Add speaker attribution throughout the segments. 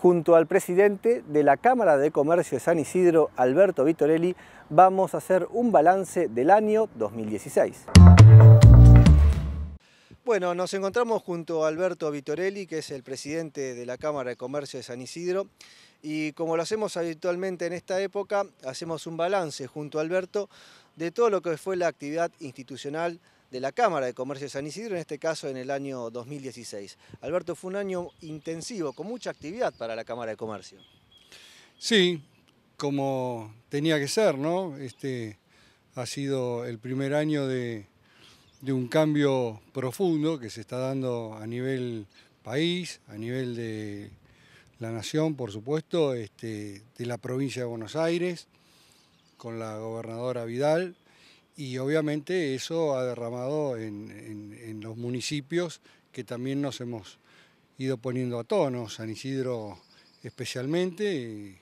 Speaker 1: Junto al presidente de la Cámara de Comercio de San Isidro, Alberto Vitorelli, vamos a hacer un balance del año 2016. Bueno, nos encontramos junto a Alberto Vitorelli, que es el presidente de la Cámara de Comercio de San Isidro, y como lo hacemos habitualmente en esta época, hacemos un balance junto a Alberto de todo lo que fue la actividad institucional de la Cámara de Comercio de San Isidro, en este caso en el año 2016. Alberto, fue un año intensivo, con mucha actividad para la Cámara de Comercio.
Speaker 2: Sí, como tenía que ser, ¿no? Este ha sido el primer año de, un cambio profundo que se está dando a nivel país, a nivel de la nación, por supuesto, este, de la provincia de Buenos Aires, con la gobernadora Vidal, y obviamente eso ha derramado en, los municipios que también nos hemos ido poniendo a tono, San Isidro especialmente,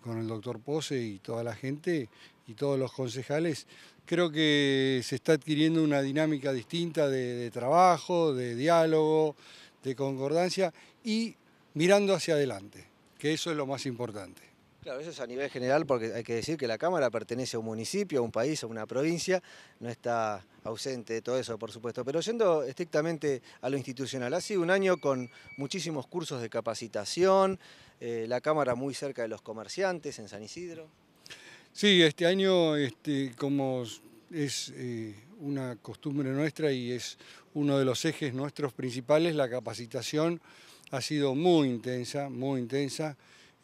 Speaker 2: con el doctor Pose y toda la gente y todos los concejales. Creo que se está adquiriendo una dinámica distinta de trabajo, de diálogo, de concordancia y mirando hacia adelante, que eso es lo más importante.
Speaker 1: Claro, eso es a nivel general porque hay que decir que la Cámara pertenece a un municipio, a un país, a una provincia, no está ausente de todo eso, por supuesto. Pero yendo estrictamente a lo institucional, ha sido un año con muchísimos cursos de capacitación, eh, la Cámara muy cerca de los comerciantes en San Isidro.
Speaker 2: Sí, este año, este, como es eh, una costumbre nuestra y es uno de los ejes nuestros principales, la capacitación ha sido muy intensa, muy intensa.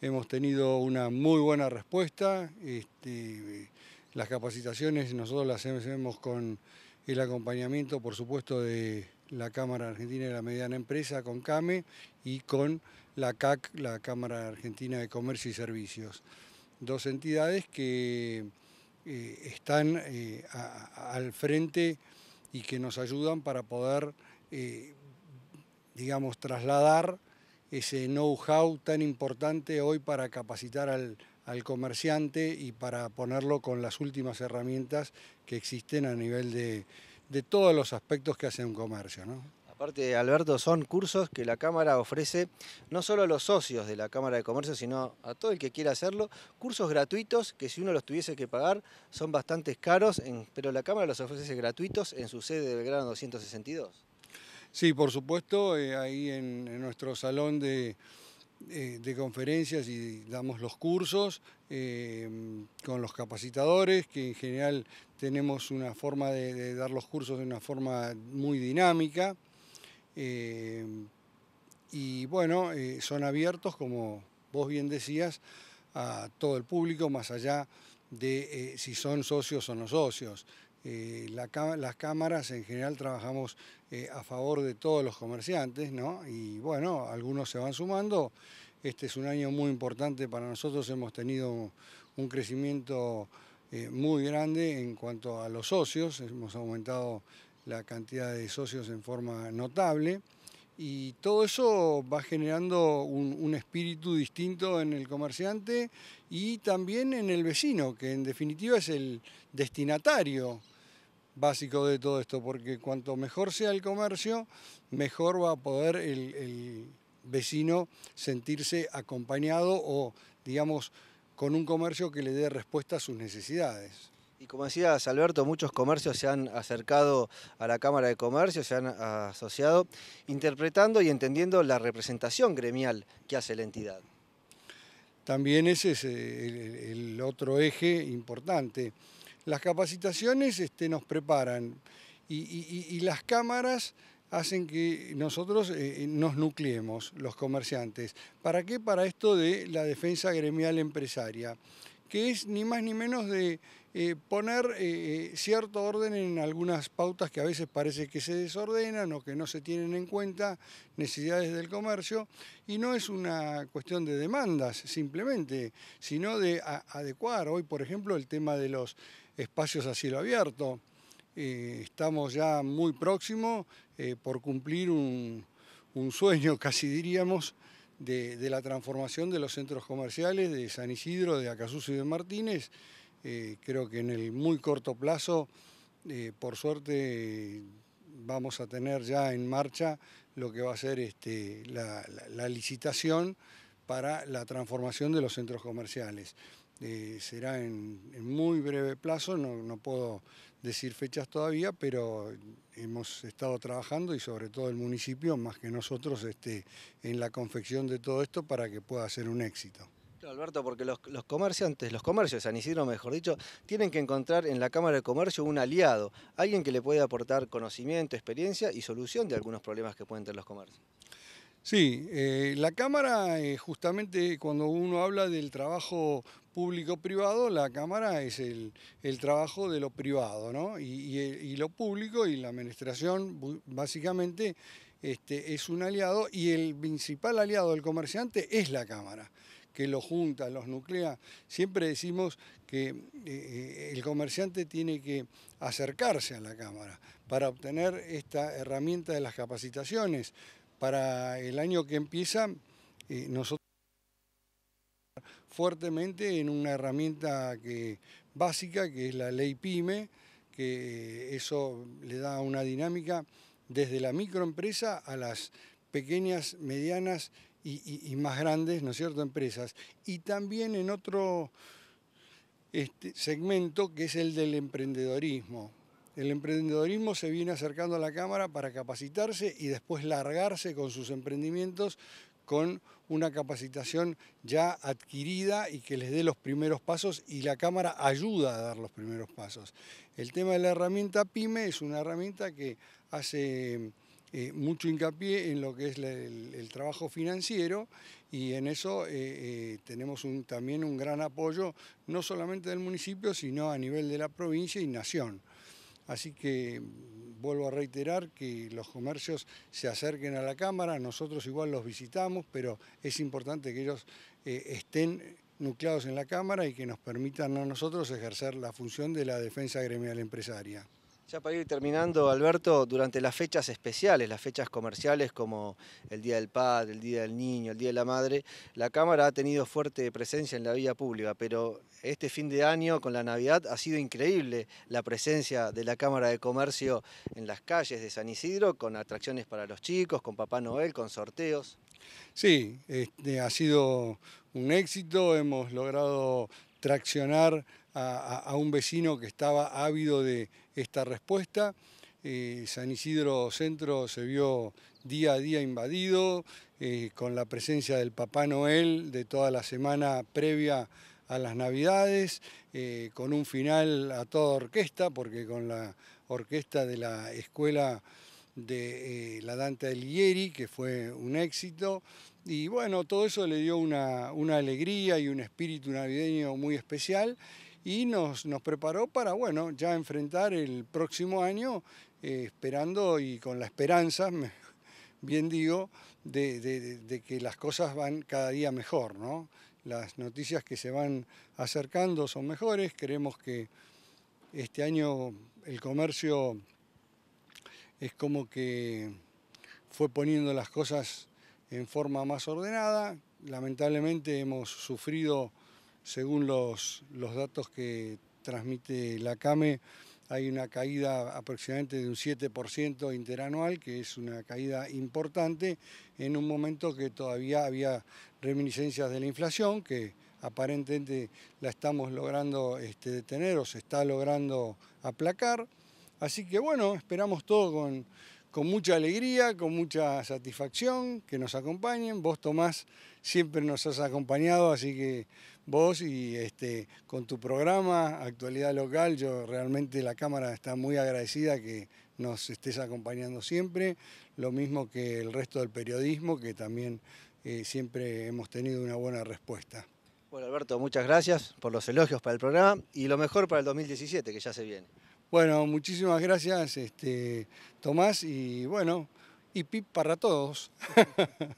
Speaker 2: Hemos tenido una muy buena respuesta. Este, las capacitaciones nosotros las hacemos con el acompañamiento, por supuesto, de la Cámara Argentina de la Mediana Empresa, con CAME, y con la CAC, la Cámara Argentina de Comercio y Servicios. Dos entidades que eh, están eh, al frente y que nos ayudan para poder, eh, digamos, trasladar ese know-how tan importante hoy para capacitar al, comerciante y para ponerlo con las últimas herramientas que existen a nivel de, todos los aspectos que hace un comercio.
Speaker 1: Aparte, Alberto, son cursos que la Cámara ofrece no solo a los socios de la Cámara de Comercio, sino a todo el que quiera hacerlo. Cursos gratuitos que si uno los tuviese que pagar son bastante caros, pero la Cámara los ofrece gratuitos en su sede de Belgrano 262.
Speaker 2: Sí, por supuesto, eh, ahí en, nuestro salón de, eh, conferencias y damos los cursos eh, con los capacitadores, que en general tenemos una forma de, dar los cursos de una forma muy dinámica. y bueno, son abiertos, como vos bien decías, a todo el público, más allá de si son socios o no socios. Eh, las cámaras en general trabajamos eh, a favor de todos los comerciantes, ¿no? Y bueno, algunos se van sumando. Este es un año muy importante para nosotros, hemos tenido un crecimiento eh, muy grande en cuanto a los socios, hemos aumentado la cantidad de socios en forma notable y todo eso va generando un, espíritu distinto en el comerciante y también en el vecino, que en definitiva es el destinatario básico de todo esto, porque cuanto mejor sea el comercio, mejor va a poder el, vecino sentirse acompañado o, digamos, con un comercio que le dé respuesta a sus necesidades.
Speaker 1: Y como decías, Alberto, muchos comercios se han acercado a la Cámara de Comercio, se han asociado, interpretando y entendiendo la representación gremial que hace la entidad.
Speaker 2: También ese es el otro eje importante. Las capacitaciones este, nos preparan y, las cámaras hacen que nosotros eh, nos nucleemos, los comerciantes. ¿Para qué? Para esto de la defensa gremial empresaria, que es ni más ni menos de eh, poner eh, cierto orden en algunas pautas que a veces parece que se desordenan o que no se tienen en cuenta, necesidades del comercio, y no es una cuestión de demandas simplemente, sino de adecuar. Hoy, por ejemplo, el tema de los espacios a cielo abierto. Eh, estamos ya muy próximos eh, por cumplir un, sueño, casi diríamos, de, la transformación de los centros comerciales de San Isidro, de Acasuso y de Martínez. Eh, creo que en el muy corto plazo, por suerte, vamos a tener ya en marcha lo que va a ser este, la licitación para la transformación de los centros comerciales. Será en, muy breve plazo, no, puedo decir fechas todavía, pero hemos estado trabajando y sobre todo el municipio, más que nosotros, este, en la confección de todo esto para que pueda ser un éxito.
Speaker 1: Alberto, porque los, comerciantes, los comercios de San Isidro, mejor dicho, tienen que encontrar en la Cámara de Comercio un aliado, alguien que le pueda aportar conocimiento, experiencia y solución de algunos problemas que pueden tener los comercios.
Speaker 2: Sí, eh, la Cámara, eh, justamente cuando uno habla del trabajo público-privado, la Cámara es el, trabajo de lo privado, ¿no? Y, lo público y la administración, básicamente, este, es un aliado y el principal aliado del comerciante es la Cámara que lo junta, los nuclea. Siempre decimos que eh, el comerciante tiene que acercarse a la Cámara para obtener esta herramienta de las capacitaciones para el año que empieza, eh, nosotros fuertemente en una herramienta que, básica, que es la ley PYME, que eso le da una dinámica desde la microempresa a las pequeñas, medianas y, más grandes, ¿no es cierto?, empresas. Y también en otro este, segmento que es el del emprendedorismo. El emprendedorismo se viene acercando a la Cámara para capacitarse y después largarse con sus emprendimientos con una capacitación ya adquirida y que les dé los primeros pasos y la Cámara ayuda a dar los primeros pasos. El tema de la herramienta PYME es una herramienta que hace eh, mucho hincapié en lo que es el, trabajo financiero y en eso eh, eh, tenemos también un gran apoyo, no solamente del municipio, sino a nivel de la provincia y nación. Así que vuelvo a reiterar que los comercios se acerquen a la Cámara, nosotros igual los visitamos, pero es importante que ellos eh, estén nucleados en la Cámara y que nos permitan a nosotros ejercer la función de la defensa gremial empresaria.
Speaker 1: Ya para ir terminando, Alberto, durante las fechas especiales, las fechas comerciales como el Día del Padre, el Día del Niño, el Día de la Madre, la Cámara ha tenido fuerte presencia en la vía pública, pero este fin de año con la Navidad ha sido increíble la presencia de la Cámara de Comercio en las calles de San Isidro, con atracciones para los chicos, con Papá Noel, con sorteos.
Speaker 2: Sí, este, ha sido un éxito, hemos logrado traccionar a, un vecino que estaba ávido de esta respuesta. Eh, San Isidro Centro se vio día a día invadido, eh, con la presencia del Papá Noel de toda la semana previa a las Navidades, eh, con un final a toda orquesta, porque con la orquesta de la escuela de la Dante Alighieri, que fue un éxito, y bueno, todo eso le dio una alegría y un espíritu navideño muy especial y nos, nos preparó para, bueno, ya enfrentar el próximo año, eh, esperando y con la esperanza, bien digo, de, que las cosas van cada día mejor, ¿no? Las noticias que se van acercando son mejores, queremos que este año el comercio es como que fue poniendo las cosas en forma más ordenada. Lamentablemente hemos sufrido según los, datos que transmite la CAME, hay una caída aproximadamente de un 7% interanual, que es una caída importante en un momento que todavía había reminiscencias de la inflación, que aparentemente la estamos logrando este, detener o se está logrando aplacar. Así que bueno, esperamos todo con, con mucha alegría, con mucha satisfacción, que nos acompañen. Vos, Tomás, siempre nos has acompañado, así que vos y este, con tu programa Actualidad Local, yo realmente la Cámara está muy agradecida que nos estés acompañando siempre, lo mismo que el resto del periodismo, que también eh, siempre hemos tenido una buena respuesta.
Speaker 1: Bueno, Alberto, muchas gracias por los elogios para el programa y lo mejor para el 2017, que ya se viene.
Speaker 2: Bueno, muchísimas gracias, este, Tomás, y bueno, y pip para todos.